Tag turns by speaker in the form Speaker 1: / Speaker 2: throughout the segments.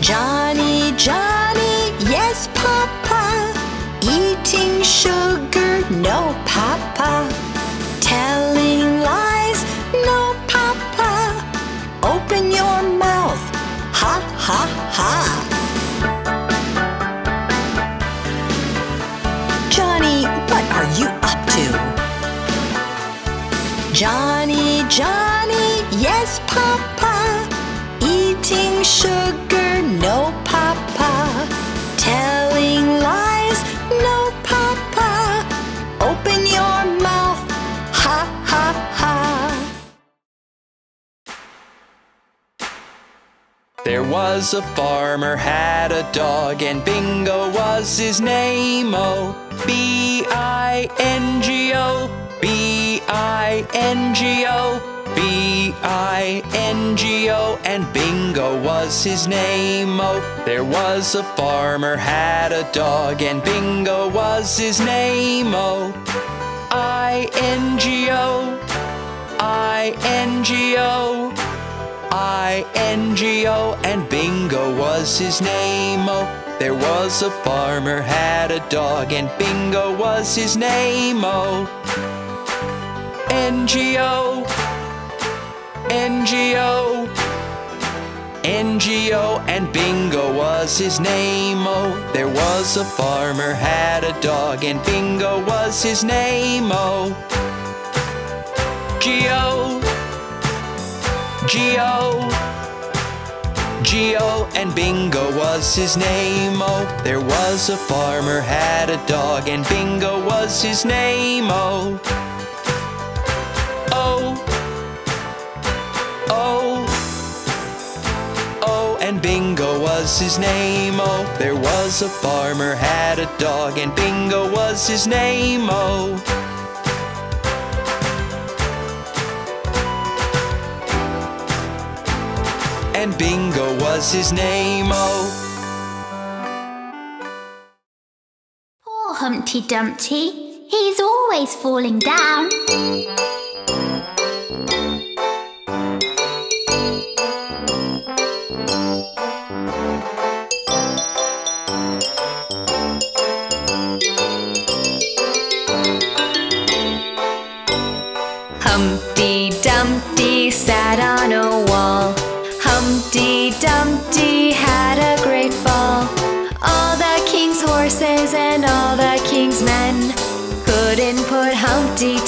Speaker 1: Johnny, Johnny, yes, Papa. Eating sugar, no, Papa. Telling lies, no, Papa. Open your mouth, ha, ha, ha. Johnny, what are you up to? Johnny, Johnny, yes, Papa. Eating sugar, no, Papa. Telling lies, no, Papa. Open your mouth, ha, ha, ha.
Speaker 2: There was a farmer had a dog and Bingo was his name oh B-I-N-G-O B-I-N-G-O B-I-N-G-O and Bingo was his name. Oh There was a farmer had a dog and Bingo was his name. Oh I-N-G-O I-N-G-O I-N-G-O and Bingo was his name. Oh There was a farmer had a dog and Bingo was his name. Oh N-G-O N-G-O N-G-O and Bingo was his name. Oh There was a farmer had a dog and Bingo was his name. Oh G-O Geo G-O and Bingo was his name. Oh There was a farmer had a dog and Bingo was his name. Oh and Bingo was his name oh There was a farmer had a dog and Bingo was his name oh and Bingo was his name, oh.
Speaker 3: Poor Humpty Dumpty. He's always falling down.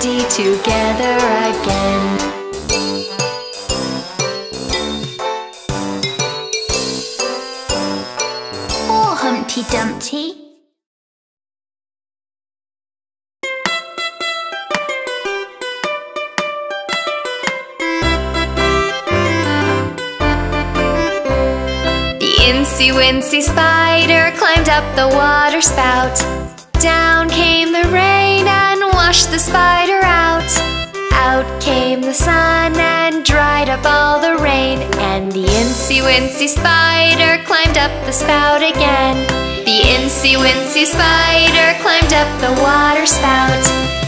Speaker 4: together again.
Speaker 3: Poor Humpty Dumpty.
Speaker 4: The Incy Wincy Spider climbed up the water spout. Down came the rain washed the spider out. Out came the sun and dried up all the rain. And the Incy Wincy Spider climbed up the spout again. The Incy Wincy Spider climbed up the water spout.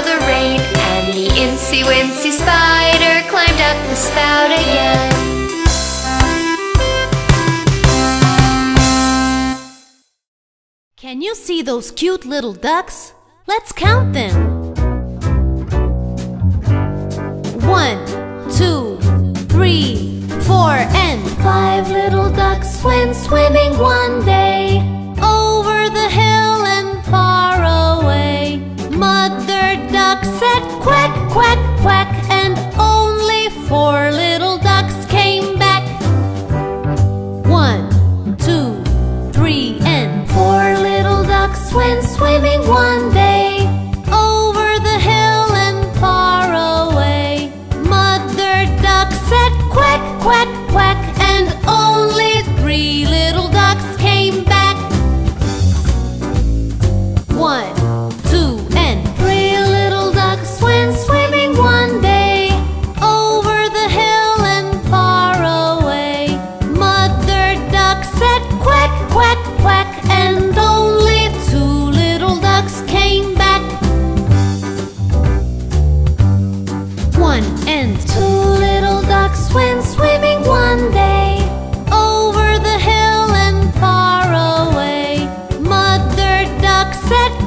Speaker 4: wincy spider climbed up the spout again.
Speaker 5: Can you see those cute little ducks? Let's count them. One, two, three, four, and five little ducks went swimming one day said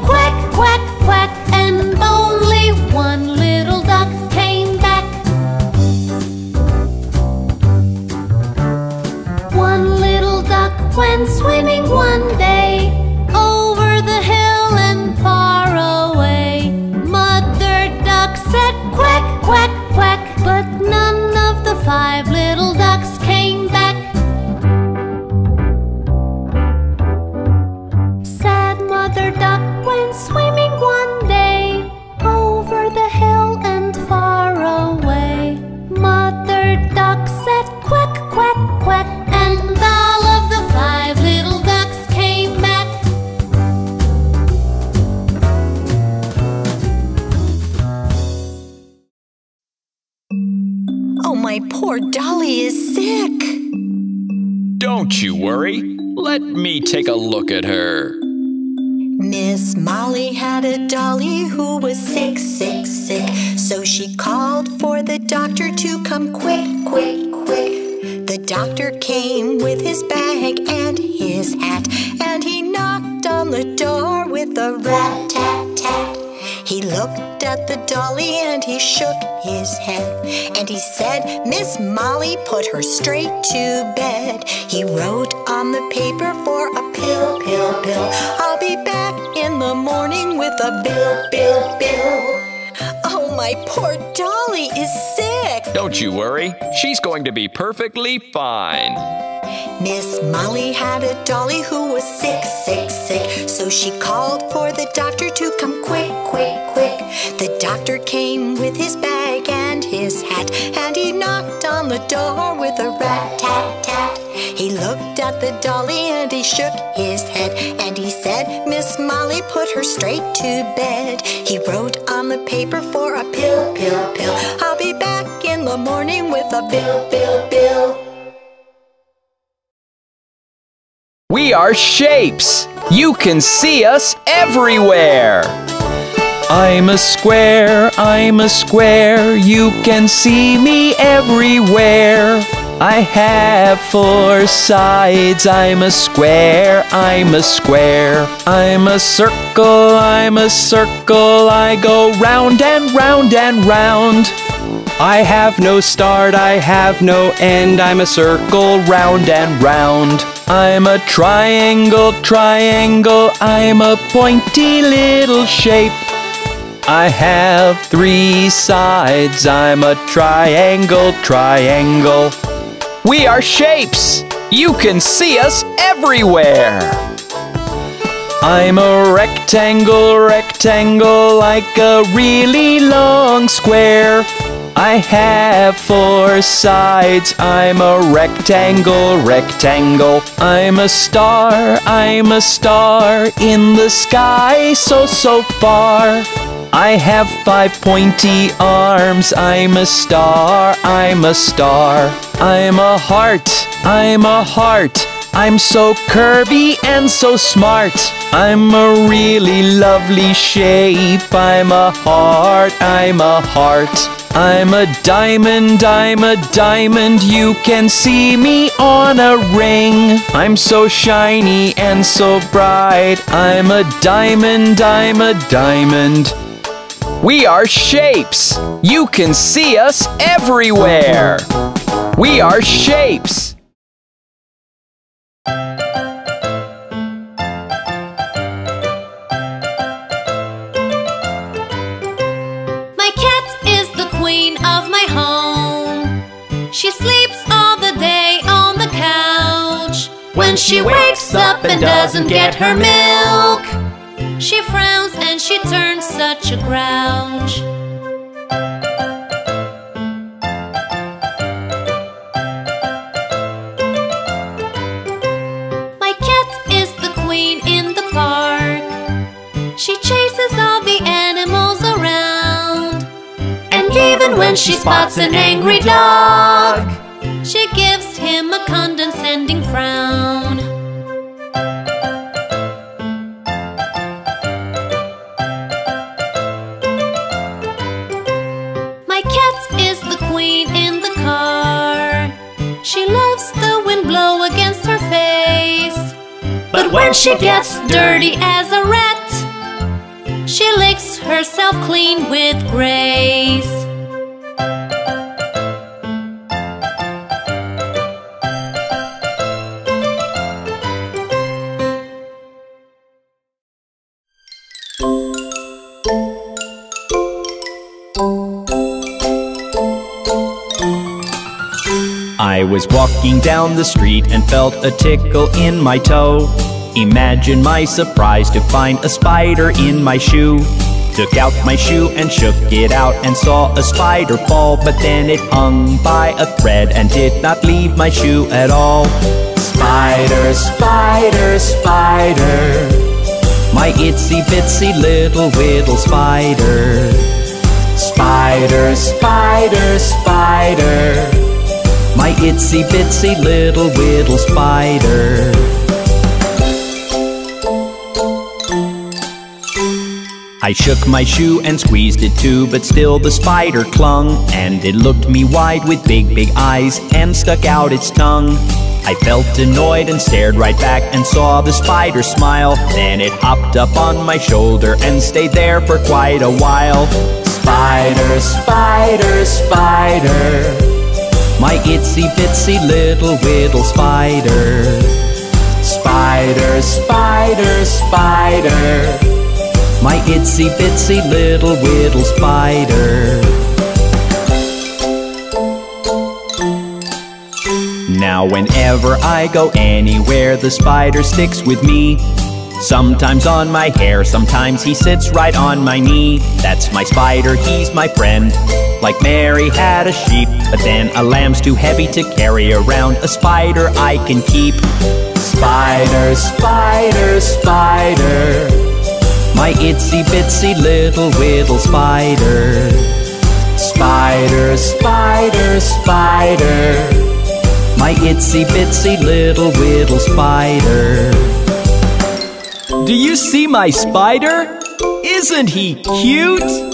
Speaker 1: doctor came with his bag and his hat, and he knocked on the door with a rat tat tat. He looked at the dolly and he shook his head. And he said, Miss Molly, put her straight to bed. He wrote on the paper for a pill, pill, pill. I'll be back in the morning with a bill, bill, bill. My poor dolly is sick.
Speaker 2: Don't you worry. She's going to be perfectly fine.
Speaker 1: Miss Molly had a dolly who was sick, sick, sick. So she called for the doctor to come quick, quick, quick. The doctor came with his bag and his hat, and he knocked on the door with a rat tat tat. He looked at the dolly and he shook his head, and he said, Miss Molly, put her straight to bed. He wrote on the paper for a pill, pill, pill. I'll be back in the morning with a bill, bill, bill.
Speaker 2: We are shapes. You can see us everywhere. I'm a square, I'm a square. You can see me everywhere. I have four sides. I'm a square, I'm a square. I'm a circle, I'm a circle. I go round and round and round. I have no start, I have no end. I'm a circle round and round. I'm a triangle, triangle. I'm a pointy little shape. I have three sides. I'm a triangle, triangle. We are shapes. You can see us everywhere. I'm a rectangle, rectangle, like a really long square. I have four sides. I'm a rectangle, rectangle. I'm a star, I'm a star in the sky so, so far. I have five pointy arms. I'm a star, I'm a star. I'm a heart, I'm a heart. I'm so curvy and so smart. I'm a really lovely shape. I'm a heart, I'm a heart. I'm a diamond, I'm a diamond, you can see me on a ring. I'm so shiny and so bright, I'm a diamond, I'm a diamond. We are shapes. You can see us everywhere. We are shapes.
Speaker 5: My cat is the queen of my home. She sleeps all the day on the couch. When she wakes up and doesn't get her milk, she frowns and she turns such a grouch. My cat is the queen in the park. She chases all the animals around. And even when she spots an angry dog, she gives him a condescending frown. When she gets dirty as a rat, she licks herself clean with grace.
Speaker 2: I was walking down the street and felt a tickle in my toe. Imagine my surprise to find a spider in my shoe. Took out my shoe and shook it out and saw a spider fall, but then it hung by a thread and did not leave my shoe at all. Spider, spider, spider, my itsy bitsy little whittle spider. Spider, spider, spider. My itsy bitsy little whittle spider. I shook my shoe and squeezed it too, but still the spider clung. And it looked me wide with big, big eyes and stuck out its tongue. I felt annoyed and stared right back and saw the spider smile. Then it hopped up on my shoulder and stayed there for quite a while. Spider, spider, spider. My itsy bitsy little whittle spider. Spider, spider, spider. My itsy bitsy little whittle spider. Now, whenever I go anywhere, the spider sticks with me. Sometimes on my hair, sometimes he sits right on my knee. That's my spider, he's my friend. Like Mary had a sheep, but then a lamb's too heavy to carry around. A spider I can keep. Spider, spider, spider. My itsy bitsy little whittle spider. Spider, spider, spider. My itsy bitsy little whittle spider. Do you see my spider? Isn't he cute?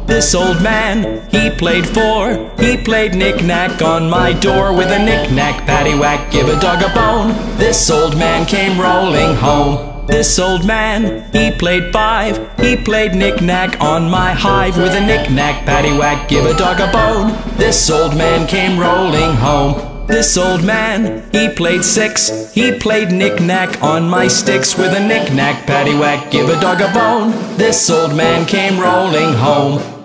Speaker 2: This old man, he played four. He played knick-knack on my door with a knick-knack, paddywhack, give a dog a bone. This old man came rolling home. This old man, he played five. He played knick-knack on my hive with a knick-knack, paddywhack, give a dog a bone. This old man came rolling home. This old man, he played six. He played knick-knack on my sticks with a knick-knack, paddywhack, give a dog a bone. This old man came rolling home.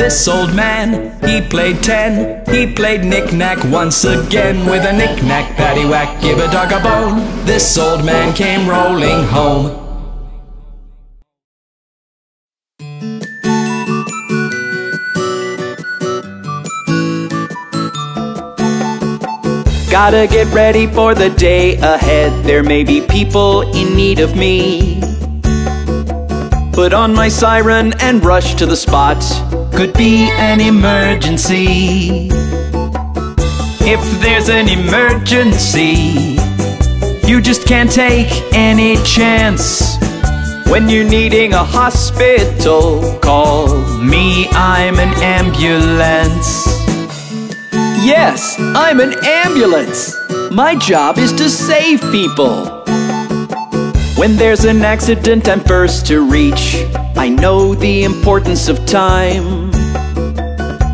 Speaker 2: This old man, he played ten. He played knick-knack once again with a knick-knack, paddywhack, give a dog a bone. This old man came rolling home. Gotta get ready for the day ahead. There may be people in need of me. Put on my siren and rush to the spot. Could be an emergency. If there's an emergency, you just can't take any chance. When you're needing a hospital, call me, I'm an ambulance. Yes, I'm an ambulance. My job is to save people. When there's an accident, I'm first to reach. I know the importance of time.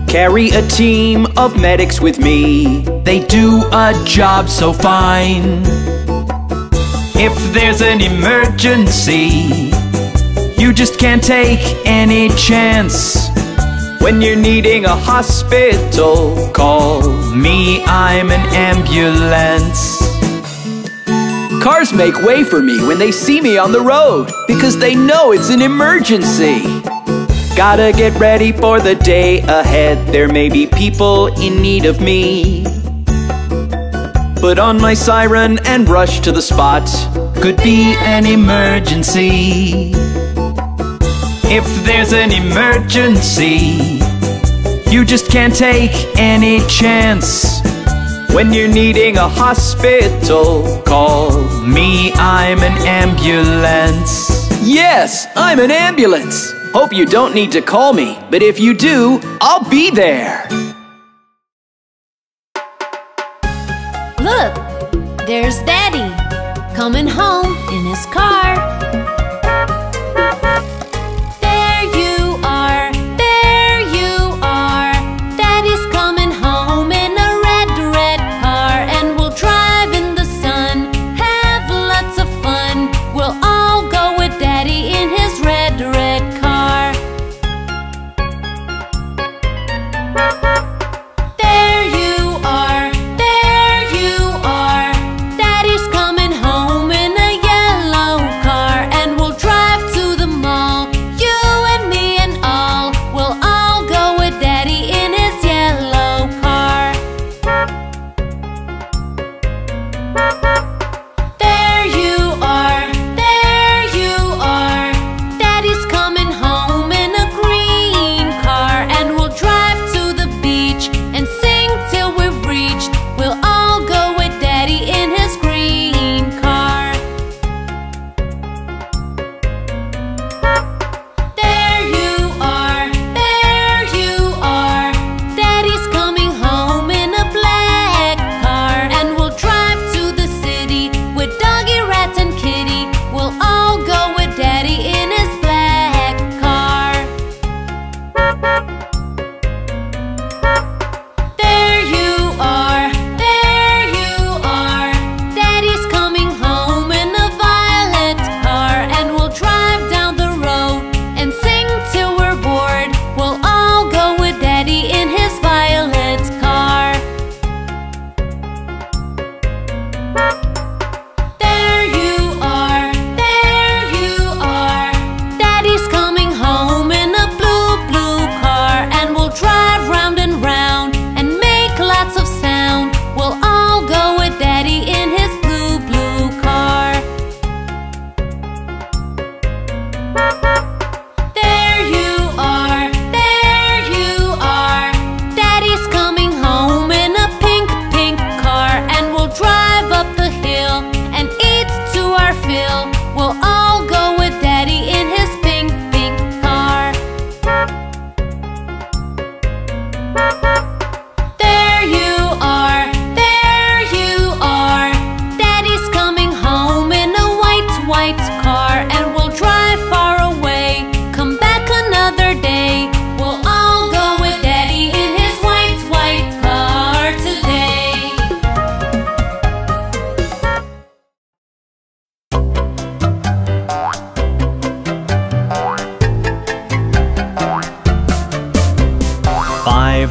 Speaker 2: Carry a team of medics with me. They do a job so fine. If there's an emergency, you just can't take any chance. When you're needing a hospital, call me, I'm an ambulance. Cars make way for me when they see me on the road because they know it's an emergency. Gotta get ready for the day ahead. There may be people in need of me. Put on my siren and rush to the spot. Could be an emergency. If there's an emergency, you just can't take any chance. When you're needing a hospital, call me, I'm an ambulance. Yes, I'm an ambulance. Hope you don't need to call me, but if you do, I'll be there.
Speaker 5: Look, there's Daddy coming home in his car.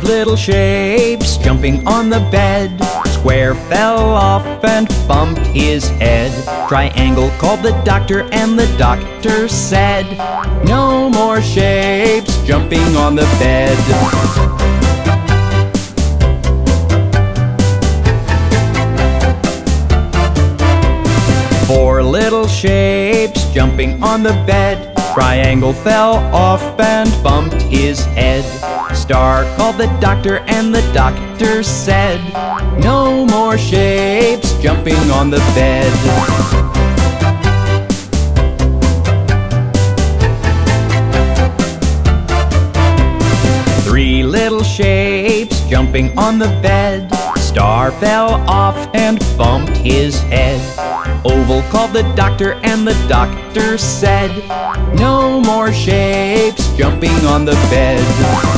Speaker 2: Little shapes jumping on the bed. Square fell off and bumped his head. Triangle called the doctor and the doctor said, No more shapes jumping on the bed. Four little shapes jumping on the bed. Triangle fell off and bumped his head. Star called the doctor and the doctor said, No more shapes jumping on the bed. Three little shapes jumping on the bed. Star fell off and bumped his head. Oval called the doctor and the doctor said, No more shapes jumping on the bed.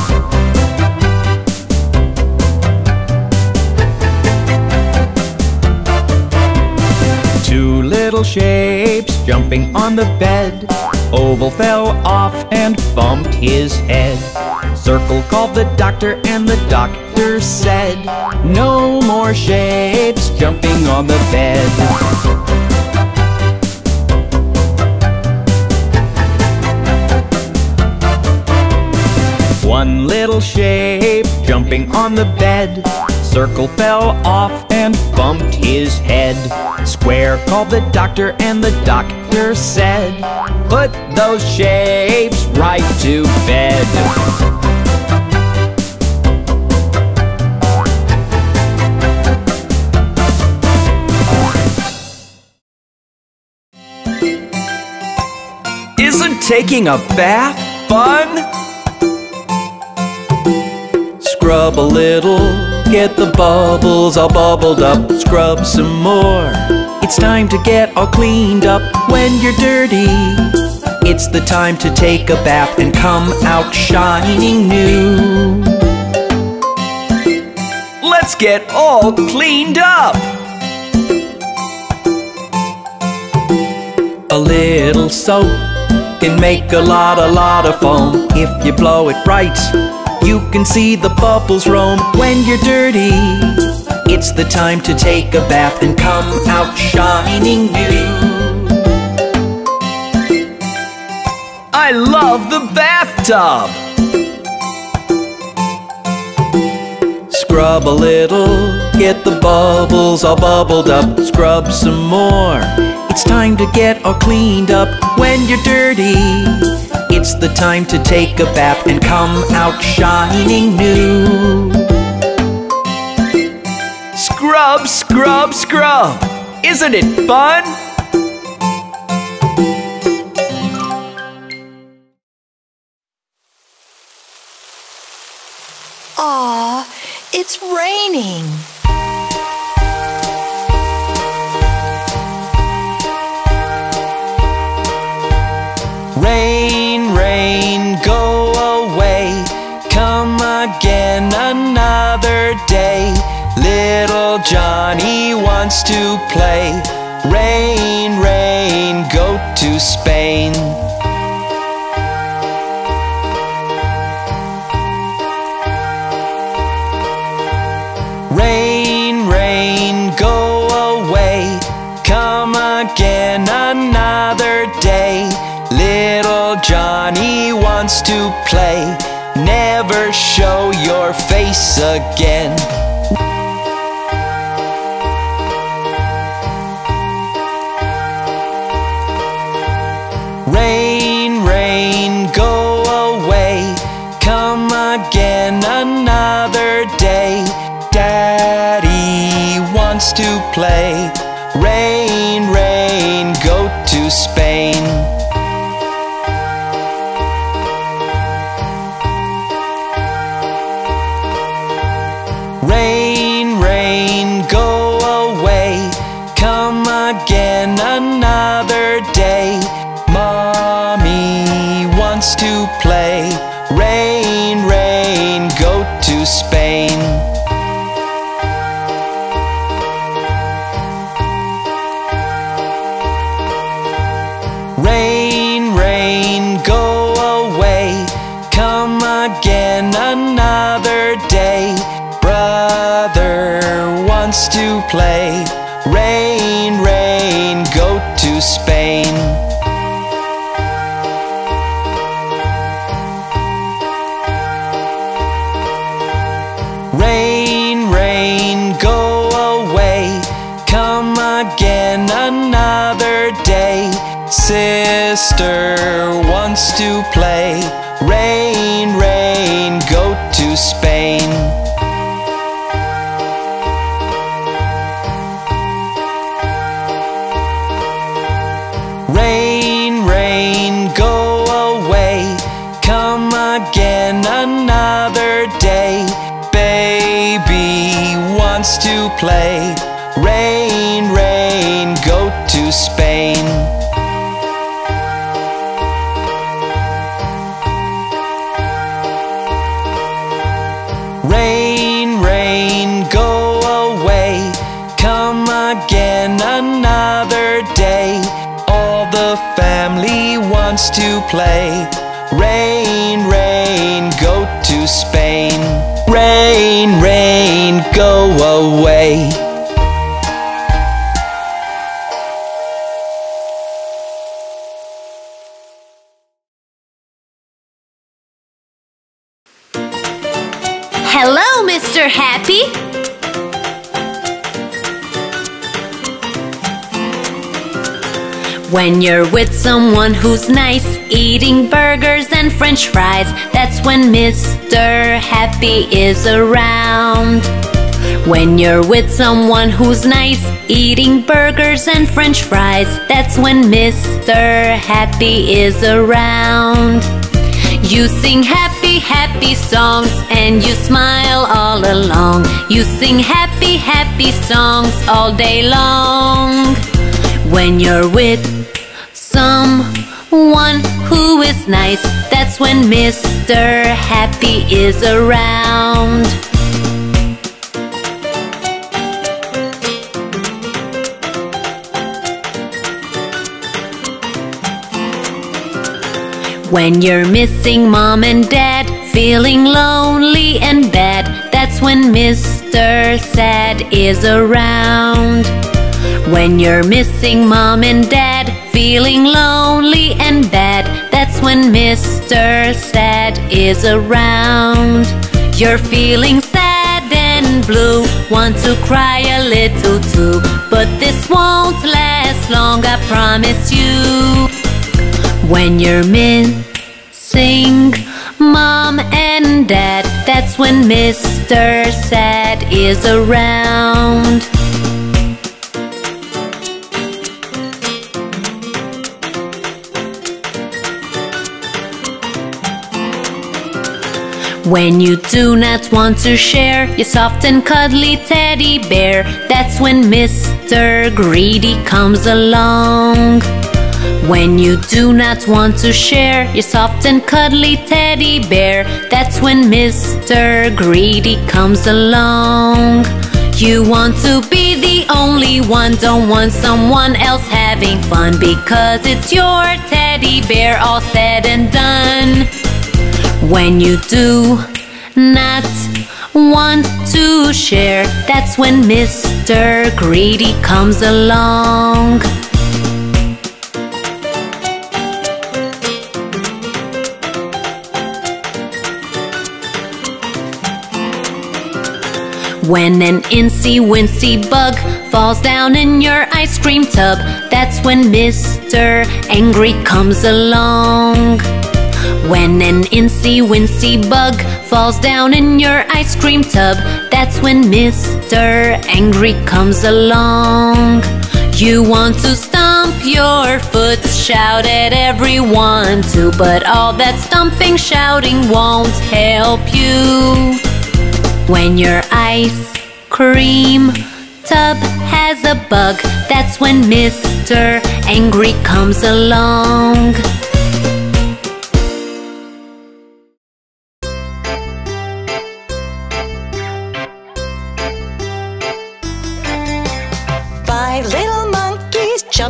Speaker 2: Little shapes jumping on the bed. Oval fell off and bumped his head. Circle called the doctor and the doctor said, No more shapes jumping on the bed. One little shape jumping on the bed. Circle fell off and bumped his head. Square called the doctor and the doctor said, Put those shapes right to bed. Isn't taking a bath fun? Scrub a little, get the bubbles all bubbled up. Scrub some more. It's time to get all cleaned up when you're dirty. It's the time to take a bath and come out shining new. Let's get all cleaned up. A little soap can make a lot, a lot of foam if you blow it right. You can see the bubbles roam when you're dirty. It's the time to take a bath and come out shining new. I love the bathtub. Scrub a little, get the bubbles all bubbled up. Scrub some more. It's time to get all cleaned up when you're dirty. It's the time to take a bath and come out shining new. Scrub, scrub, scrub. Isn't it fun?
Speaker 1: Aw, it's raining.
Speaker 2: Wants to play. Rain, rain, go to Spain. Rain, rain, go away. Come again another day. Little Johnny wants to play. Never show your face again. Play.
Speaker 5: When you're with someone who's nice, eating burgers and french fries, that's when Mr. Happy is around. When you're with someone who's nice, eating burgers and french fries, that's when Mr. Happy is around. You sing happy, happy songs and you smile all along. You sing happy, happy songs all day long. When you're with someone who is nice, that's when Mr. Happy is around. When you're missing mom and dad, feeling lonely and bad, that's when Mr. Sad is around. When you're missing mom and dad, feeling lonely and bad, that's when Mr. Sad is around. You're feeling sad and blue, want to cry a little too, but this won't last long, I promise you. When you're missing mom and dad, that's when Mr. Sad is around. When you do not want to share your soft and cuddly teddy bear, that's when Mr. Greedy comes along. When you do not want to share your soft and cuddly teddy bear, that's when Mr. Greedy comes along. You want to be the only one, don't want someone else having fun because it's your teddy bear all said and done. When you do not want to share, that's when Mr. Greedy comes along. When an incy wincy bug falls down in your ice cream tub, that's when Mr. Angry comes along. When an incy wincy bug falls down in your ice cream tub, that's when Mr. Angry comes along. You want to stomp your foot, shout at everyone too, but all that stomping, shouting won't help you. When your ice cream tub has a bug, that's when Mr. Angry comes along.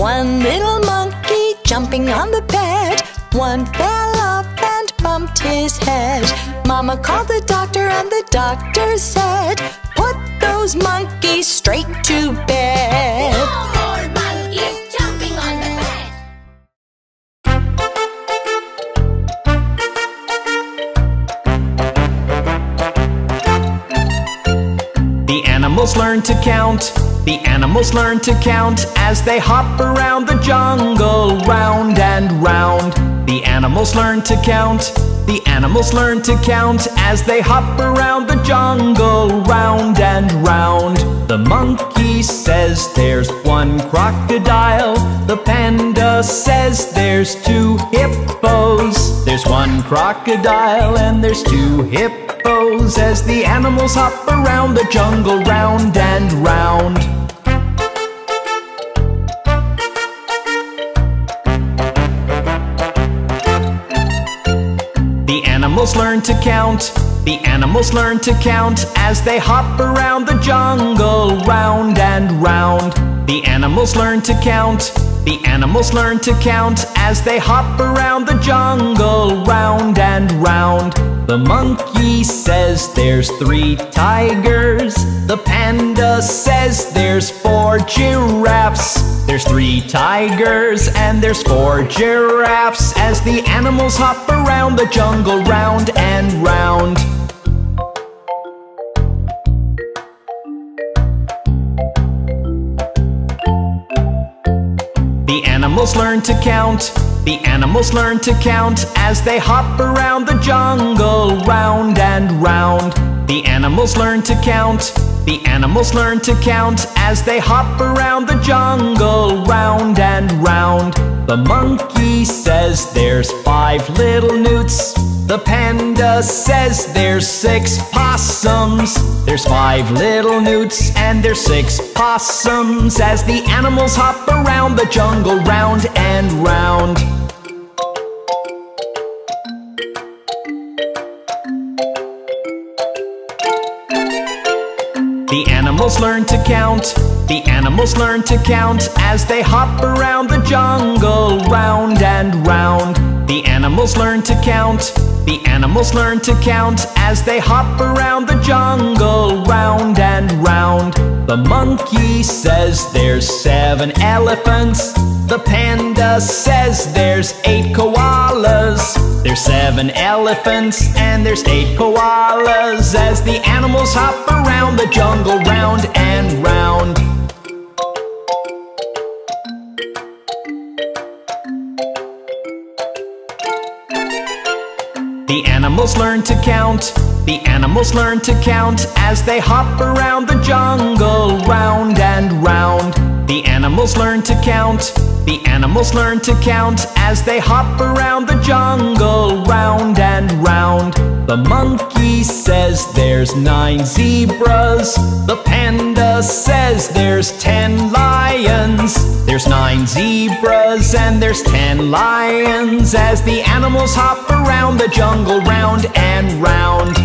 Speaker 1: One little monkey jumping on the bed. One fell off and bumped his head. Mama called the doctor and the doctor said, Put those monkeys straight to bed.
Speaker 5: No more monkeys jumping on the bed.
Speaker 2: The animals learn to count. The animals learn to count as they hop around the jungle, round and round. The animals learn to count. The animals learn to count as they hop around the jungle, round and round. The monkey says there's one crocodile. The panda says there's two hippos. There's one crocodile and there's two hippos as the animals hop around the jungle, round and round. The animals learn to count. The animals learn to count as they hop around the jungle, round and round. The animals learn to count. The animals learn to count as they hop around the jungle, round and round. The monkey says there's three tigers. The panda says there's four giraffes. There's three tigers and there's four giraffes as the animals hop around the jungle, round and round. Animals learn to count. The animals learn to count as they hop around the jungle, round and round. The animals learn to count. The animals learn to count as they hop around the jungle, round and round. The monkey says there's five little newts. The panda says there's six possums. There's five little newts and there's six possums as the animals hop around the jungle, round and round. Animals learn to count. The animals learn to count as they hop around the jungle, round and round. The animals learn to count. The animals learn to count as they hop around the jungle, round and round. The monkey says there's seven elephants. The panda says there's eight koalas. There's seven elephants and there's eight koalas as the animals hop around the jungle, round and round. Animals learn to count. The animals learn to count as they hop around the jungle, round and round. The animals learn to count. The animals learn to count as they hop around the jungle, round and round. The monkey says there's nine zebras. The panda says there's ten lions. There's nine zebras and there's ten lions as the animals hop around the jungle, round and round.